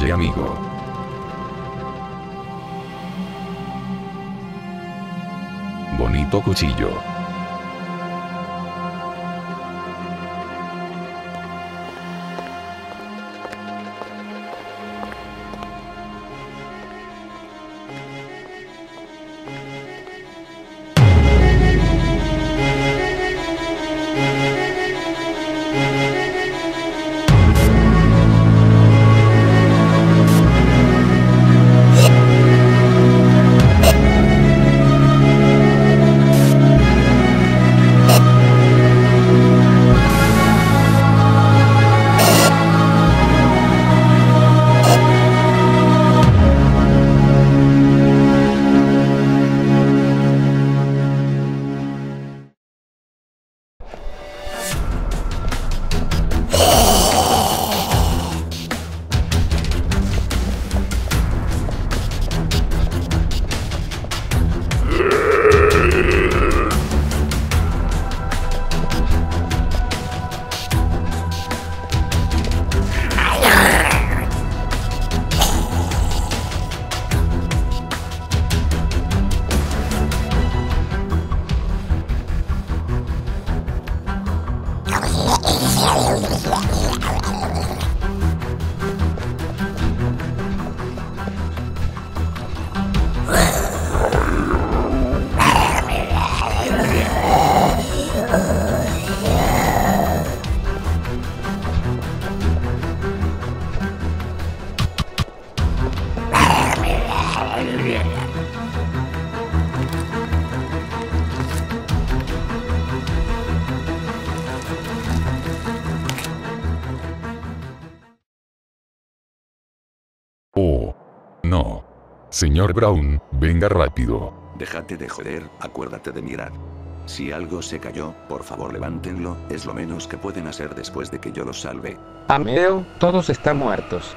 Oye amigo. Bonito cuchillo. Señor Brown, venga rápido. Déjate de joder, acuérdate de mirar. Si algo se cayó, por favor levántenlo, es lo menos que pueden hacer después de que yo los salve. Ameo, todos están muertos.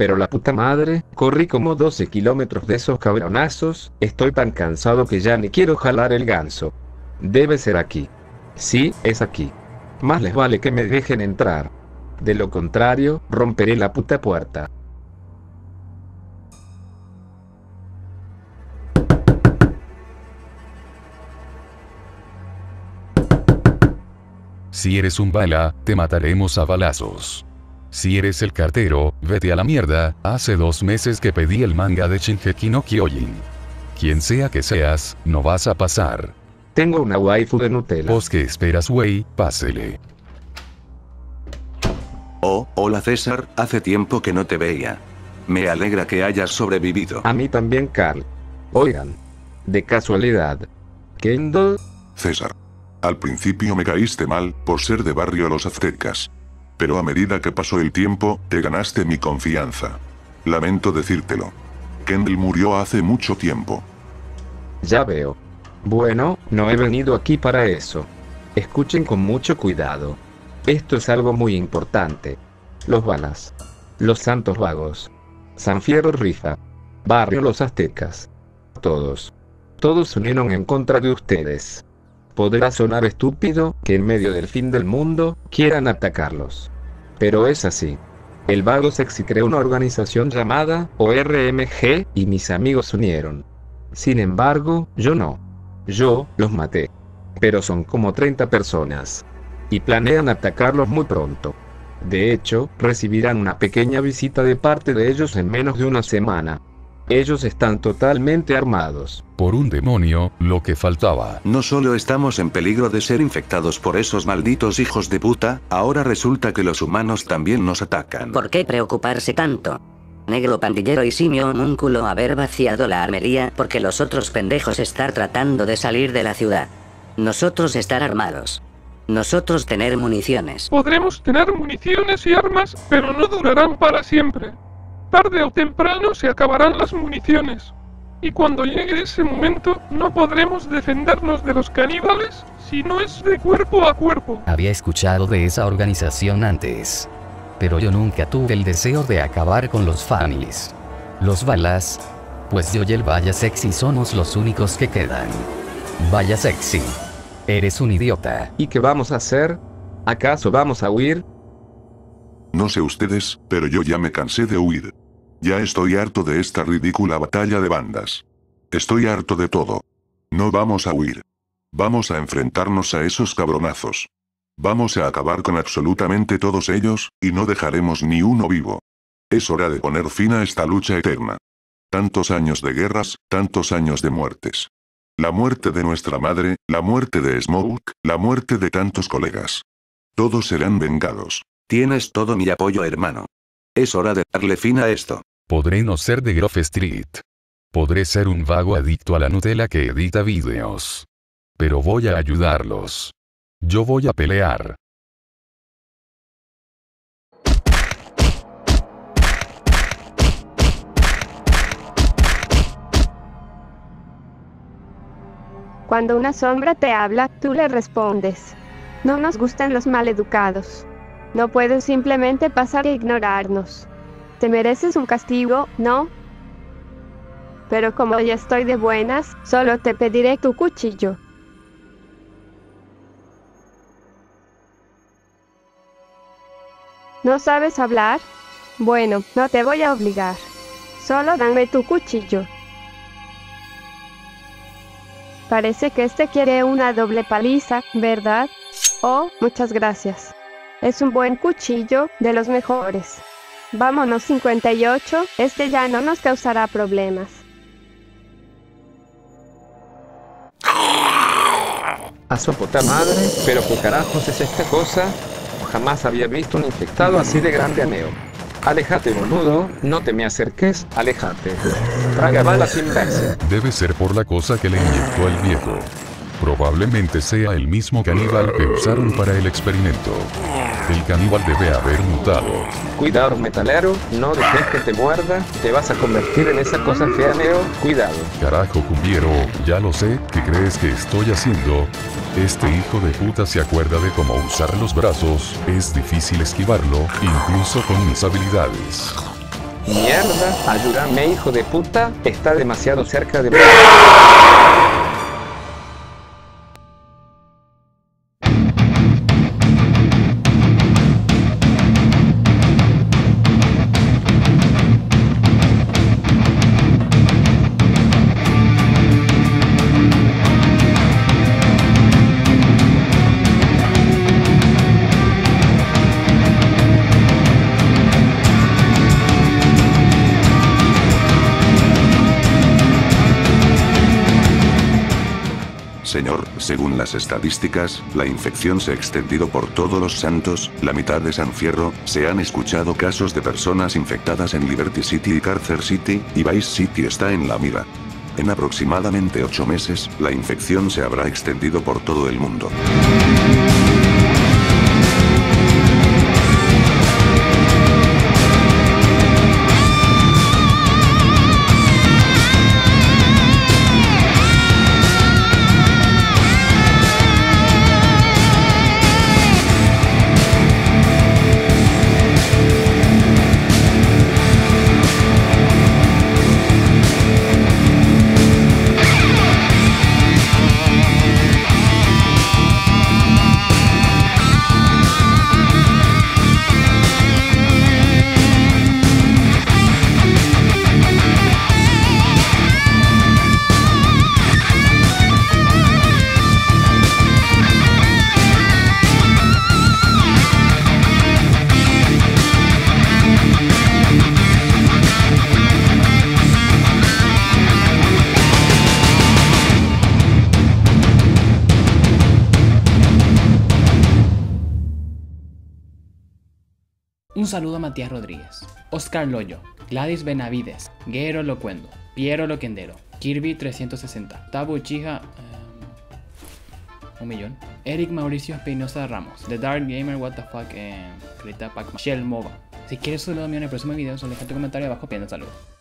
Pero la puta madre, corrí como 12 kilómetros de esos cabronazos, estoy tan cansado que ya ni quiero jalar el ganso. Debe ser aquí. Sí, es aquí. Más les vale que me dejen entrar. De lo contrario, romperé la puta puerta. Si eres un bala, te mataremos a balazos. Si eres el cartero, vete a la mierda, hace dos meses que pedí el manga de Shingeki no Kyojin. Quien sea que seas, no vas a pasar. Tengo una waifu de Nutella. ¿Vos qué esperas, wey? Pásele. Oh, hola César, hace tiempo que no te veía. Me alegra que hayas sobrevivido. A mí también, Carl. Oigan. De casualidad. Kendo, César. Al principio me caíste mal, por ser de barrio los aztecas. Pero a medida que pasó el tiempo, te ganaste mi confianza. Lamento decírtelo. Kendall murió hace mucho tiempo. ya veo. Bueno, no he venido aquí para eso. Escuchen con mucho cuidado. Esto es algo muy importante. Los balas. Los santos vagos. San Fierro Rifa. Barrio Los Aztecas. Todos. Todos unieron en contra de ustedes. Podrá sonar estúpido que en medio del fin del mundo quieran atacarlos. Pero es así. El vago sexy creó una organización llamada ORMG y mis amigos se unieron. Sin embargo, yo no. Yo los maté. Pero son como 30 personas. Y planean atacarlos muy pronto. De hecho, recibirán una pequeña visita de parte de ellos en menos de una semana. Ellos están totalmente armados. Por un demonio, lo que faltaba. No solo estamos en peligro de ser infectados por esos malditos hijos de puta, ahora resulta que los humanos también nos atacan. ¿Por qué preocuparse tanto? Negro pandillero y simio homúnculo haber vaciado la armería porque los otros pendejos estar tratando de salir de la ciudad. Nosotros estar armados. Nosotros tener municiones. Podremos tener municiones y armas, pero no durarán para siempre. Tarde o temprano se acabarán las municiones. Y cuando llegue ese momento, no podremos defendernos de los caníbales si no es de cuerpo a cuerpo. Había escuchado de esa organización antes. Pero yo nunca tuve el deseo de acabar con los families. Los balas. Pues yo y el Vaya Sexy somos los únicos que quedan. Vaya Sexy. Eres un idiota. ¿Y qué vamos a hacer? ¿Acaso vamos a huir? No sé ustedes, pero yo ya me cansé de huir. Ya estoy harto de esta ridícula batalla de bandas. Estoy harto de todo. No vamos a huir. Vamos a enfrentarnos a esos cabronazos. Vamos a acabar con absolutamente todos ellos, y no dejaremos ni uno vivo. Es hora de poner fin a esta lucha eterna. Tantos años de guerras, tantos años de muertes. La muerte de nuestra madre, la muerte de Smoke, la muerte de tantos colegas. Todos serán vengados. Tienes todo mi apoyo hermano. Es hora de darle fin a esto. Podré no ser de Grove Street. Podré ser un vago adicto a la Nutella que edita vídeos. Pero voy a ayudarlos. Yo voy a pelear. Cuando una sombra te habla, tú le respondes. No nos gustan los maleducados. No puedes simplemente pasar e ignorarnos. Te mereces un castigo, ¿no? Pero como ya estoy de buenas, solo te pediré tu cuchillo. ¿No sabes hablar? Bueno, no te voy a obligar. Solo dame tu cuchillo. Parece que este quiere una doble paliza, ¿verdad? Oh, muchas gracias. Es un buen cuchillo, de los mejores. Vámonos 58, este ya no nos causará problemas. A su puta madre, pero qué carajos es esta cosa. Jamás había visto un infectado así de grande aneo. Aléjate, boludo, no te me acerques, aléjate. Traga balas imbécil. Debe ser por la cosa que le inyectó el viejo. Probablemente sea el mismo caníbal que usaron para el experimento. El caníbal debe haber mutado. Cuidado, metalero, no dejes que te muerda, te vas a convertir en esa cosa fea, Neo. Cuidado. Carajo, cumbiero, ya lo sé, ¿qué crees que estoy haciendo? Este hijo de puta se acuerda de cómo usar los brazos, es difícil esquivarlo, incluso con mis habilidades. Mierda, ayúdame, hijo de puta, está demasiado cerca de mí. Señor, según las estadísticas, la infección se ha extendido por todos los santos, la mitad de San Fierro, se han escuchado casos de personas infectadas en Liberty City y Carcer City, y Vice City está en la mira. En aproximadamente 8 meses, la infección se habrá extendido por todo el mundo. Saludo a Matías Rodríguez, Oscar Loyo, Gladys Benavides, Guerrero Locuendo, Piero Loquendero, Kirby 360, Tabu Chija, eh, un millón, Eric Mauricio Espinosa Ramos, The Dark Gamer, What the fuck, eh, Grita Pac Shell Mova. Si quieres saludo mío en el próximo video, solo deja tu comentario abajo pidiendo saludos.